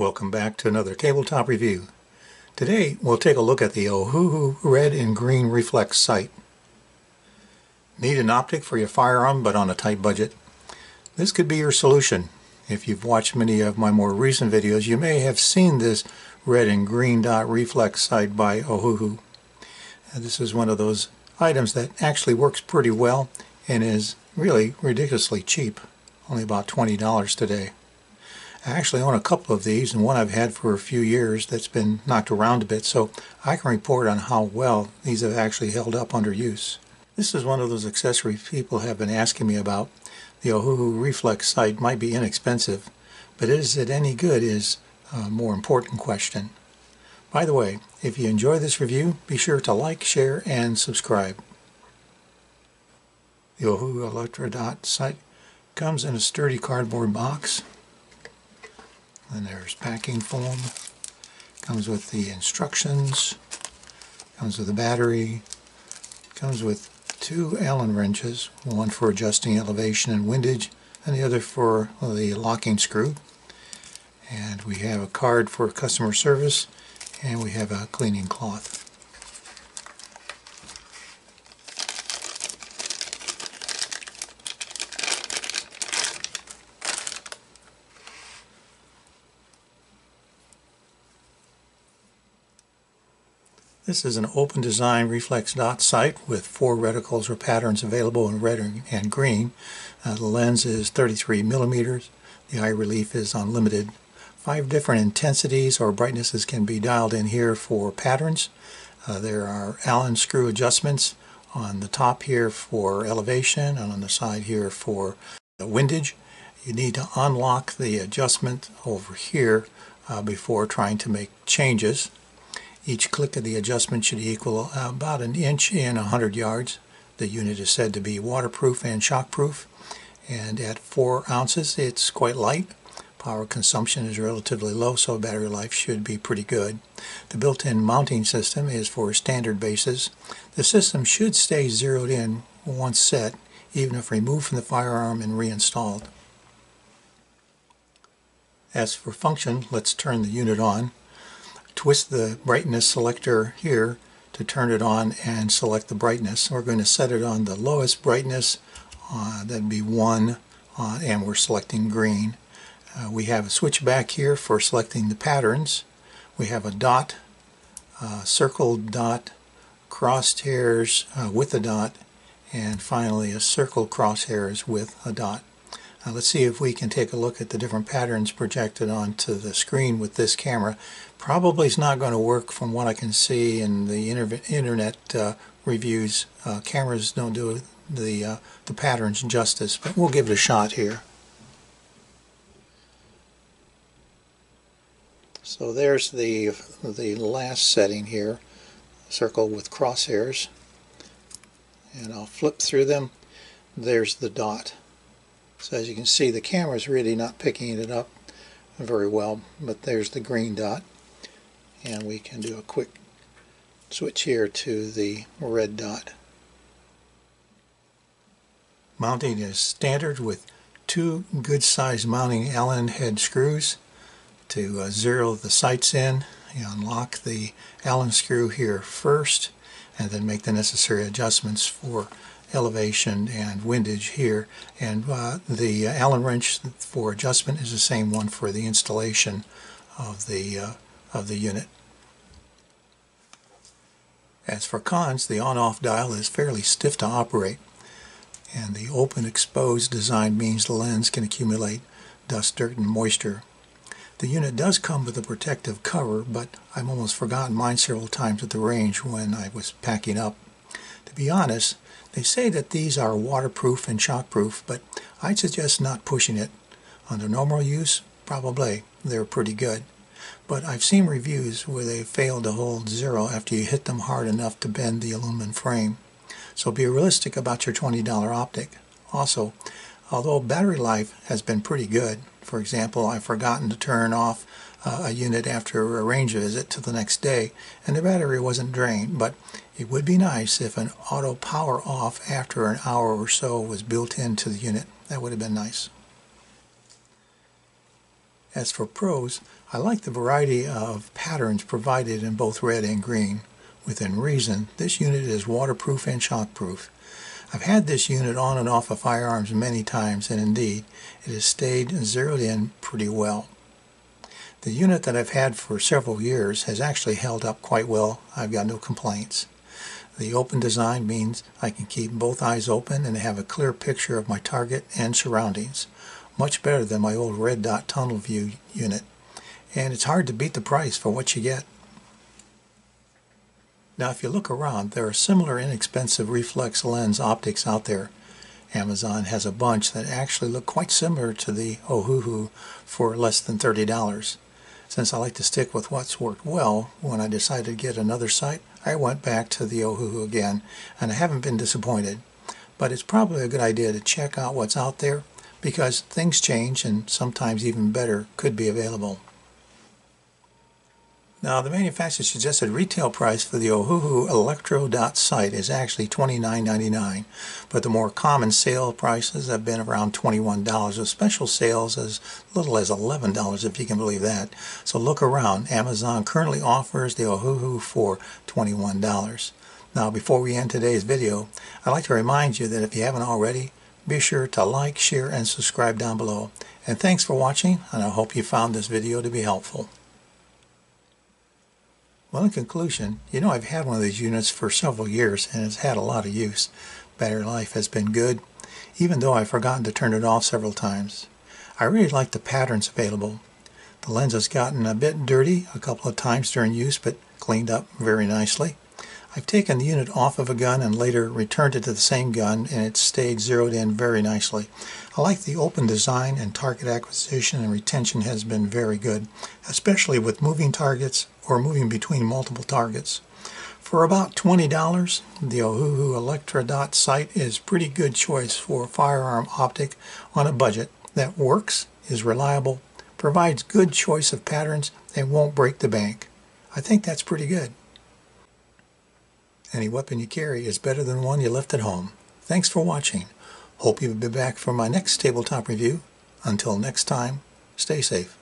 Welcome back to another tabletop review. Today we'll take a look at the Ohuhu red and green reflex sight. Need an optic for your firearm but on a tight budget? This could be your solution. If you've watched many of my more recent videos you may have seen this red and green dot reflex sight by Ohuhu. This is one of those items that actually works pretty well and is really ridiculously cheap. Only about $20 today. I actually own a couple of these and one I've had for a few years that's been knocked around a bit so I can report on how well these have actually held up under use. This is one of those accessories people have been asking me about. The Ohuhu Reflex sight might be inexpensive, but is it any good is a more important question. By the way, if you enjoy this review, be sure to like, share, and subscribe. The Ohuhu Electro Dot sight comes in a sturdy cardboard box. And there's packing foam. Comes with the instructions. Comes with a battery. Comes with two Allen wrenches, one for adjusting elevation and windage, and the other for the locking screw. And we have a card for customer service, and we have a cleaning cloth. This is an open design reflex dot sight with four reticles or patterns available in red and green. Uh, the lens is 33 millimeters. The eye relief is unlimited. Five different intensities or brightnesses can be dialed in here for patterns. Uh, there are Allen screw adjustments on the top here for elevation and on the side here for windage. You need to unlock the adjustment over here uh, before trying to make changes. Each click of the adjustment should equal uh, about an inch in 100 yards. The unit is said to be waterproof and shockproof and at 4 ounces it's quite light. Power consumption is relatively low so battery life should be pretty good. The built-in mounting system is for standard bases. The system should stay zeroed in once set even if removed from the firearm and reinstalled. As for function, let's turn the unit on twist the brightness selector here to turn it on and select the brightness. We're going to set it on the lowest brightness, uh, that'd be 1, uh, and we're selecting green. Uh, we have a switch back here for selecting the patterns. We have a dot, uh, circled dot, crosshairs uh, with a dot, and finally a circle crosshairs with a dot. Now let's see if we can take a look at the different patterns projected onto the screen with this camera. Probably it's not going to work from what I can see in the internet uh, reviews. Uh, cameras don't do the, uh, the patterns justice, but we'll give it a shot here. So there's the, the last setting here, circle with crosshairs. And I'll flip through them. There's the dot. So as you can see the camera is really not picking it up very well but there's the green dot and we can do a quick switch here to the red dot. Mounting is standard with two good sized mounting Allen head screws to uh, zero the sights in. You unlock the Allen screw here first and then make the necessary adjustments for elevation and windage here and uh, the Allen wrench for adjustment is the same one for the installation of the uh, of the unit. As for cons, the on-off dial is fairly stiff to operate and the open exposed design means the lens can accumulate dust, dirt, and moisture. The unit does come with a protective cover, but I've almost forgotten mine several times at the range when I was packing up. To be honest, they say that these are waterproof and shockproof, but I'd suggest not pushing it. Under normal use, probably, they're pretty good. But I've seen reviews where they fail to hold zero after you hit them hard enough to bend the aluminum frame. So be realistic about your $20 optic. Also, although battery life has been pretty good, for example, I've forgotten to turn off uh, a unit after a range visit to the next day and the battery wasn't drained, but it would be nice if an auto power off after an hour or so was built into the unit. That would have been nice. As for pros, I like the variety of patterns provided in both red and green. Within reason, this unit is waterproof and shockproof. I've had this unit on and off of firearms many times and indeed it has stayed zeroed in pretty well. The unit that I've had for several years has actually held up quite well. I've got no complaints. The open design means I can keep both eyes open and have a clear picture of my target and surroundings. Much better than my old red dot tunnel view unit. And it's hard to beat the price for what you get. Now if you look around, there are similar inexpensive reflex lens optics out there. Amazon has a bunch that actually look quite similar to the Ohuhu for less than $30. Since I like to stick with what's worked well, when I decided to get another sight, I went back to the Ohuhu again, and I haven't been disappointed. But it's probably a good idea to check out what's out there, because things change and sometimes even better could be available. Now, the manufacturer suggested retail price for the Ohuhu Electro Dot sight is actually $29.99, but the more common sale prices have been around $21, with special sales as little as $11, if you can believe that. So look around. Amazon currently offers the Ohuhu for $21. Now, before we end today's video, I'd like to remind you that if you haven't already, be sure to like, share, and subscribe down below. And thanks for watching, and I hope you found this video to be helpful. Well, in conclusion, you know I've had one of these units for several years and it's had a lot of use. Battery life has been good, even though I've forgotten to turn it off several times. I really like the patterns available. The lens has gotten a bit dirty a couple of times during use, but cleaned up very nicely. I've taken the unit off of a gun and later returned it to the same gun and it stayed zeroed in very nicely. I like the open design and target acquisition and retention has been very good, especially with moving targets or moving between multiple targets. For about $20, the Ohuhu Electro Dot sight is pretty good choice for a firearm optic on a budget that works, is reliable, provides good choice of patterns, and won't break the bank. I think that's pretty good. Any weapon you carry is better than one you left at home. Thanks for watching. Hope you'll be back for my next tabletop review. Until next time, stay safe.